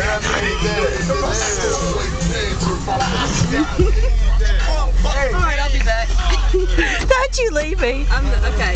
Don't you leave me. I'm, okay.